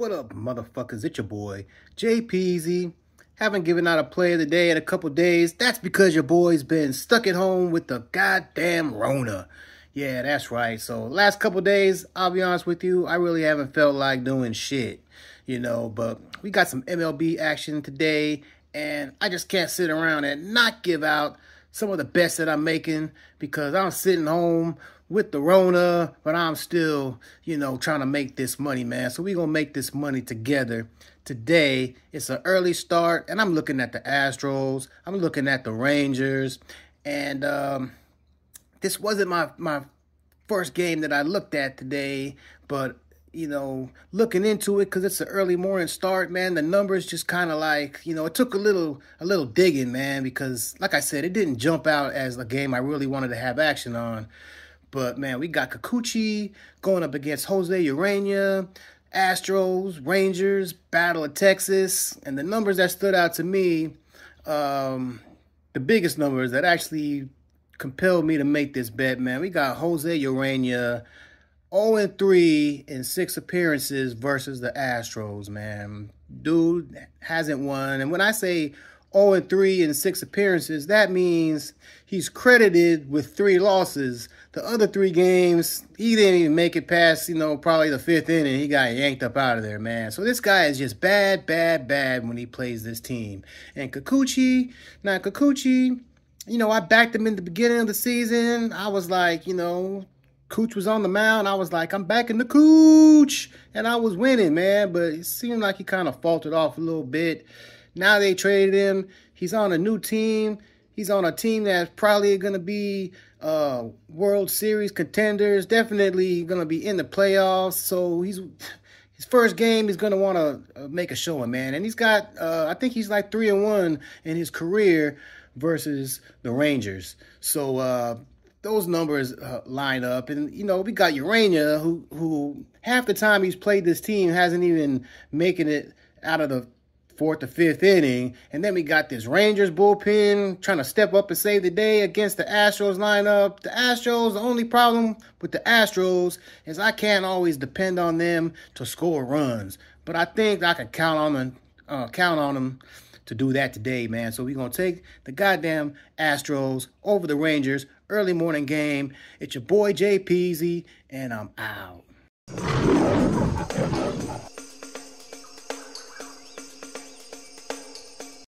What up, motherfuckers? It's your boy, Peasy. Haven't given out a play of the day in a couple days. That's because your boy's been stuck at home with the goddamn Rona. Yeah, that's right. So last couple days, I'll be honest with you, I really haven't felt like doing shit, you know. But we got some MLB action today, and I just can't sit around and not give out some of the best that I'm making because I'm sitting home with the Rona, but I'm still, you know, trying to make this money, man. So we're going to make this money together. Today, it's an early start, and I'm looking at the Astros. I'm looking at the Rangers. And um, this wasn't my, my first game that I looked at today, but you know, looking into it because it's an early morning start, man. The numbers just kind of like, you know, it took a little, a little digging, man, because like I said, it didn't jump out as a game I really wanted to have action on. But man, we got Kikuchi going up against Jose Urena, Astros, Rangers, Battle of Texas, and the numbers that stood out to me, um, the biggest numbers that actually compelled me to make this bet, man. We got Jose Urena 0 3 in six appearances versus the Astros, man. Dude hasn't won. And when I say 0 3 in six appearances, that means he's credited with three losses. The other three games, he didn't even make it past, you know, probably the fifth inning. He got yanked up out of there, man. So this guy is just bad, bad, bad when he plays this team. And Kikuchi, now Kikuchi, you know, I backed him in the beginning of the season. I was like, you know, Cooch was on the mound. I was like, I'm back in the Cooch. And I was winning, man. But it seemed like he kind of faltered off a little bit. Now they traded him. He's on a new team. He's on a team that's probably going to be uh, World Series contenders. Definitely going to be in the playoffs. So he's his first game. He's going to want to uh, make a showing, man. And he's got, uh, I think he's like three and one in his career versus the Rangers. So uh, those numbers uh, line up. And, you know, we got Urena, who, who half the time he's played this team hasn't even making it out of the fourth or fifth inning. And then we got this Rangers bullpen trying to step up and save the day against the Astros lineup. The Astros, the only problem with the Astros is I can't always depend on them to score runs. But I think I can count on them, uh, count on them to do that today, man. So we're going to take the goddamn Astros over the Rangers. Early morning game. It's your boy Jpeezy, and I'm out.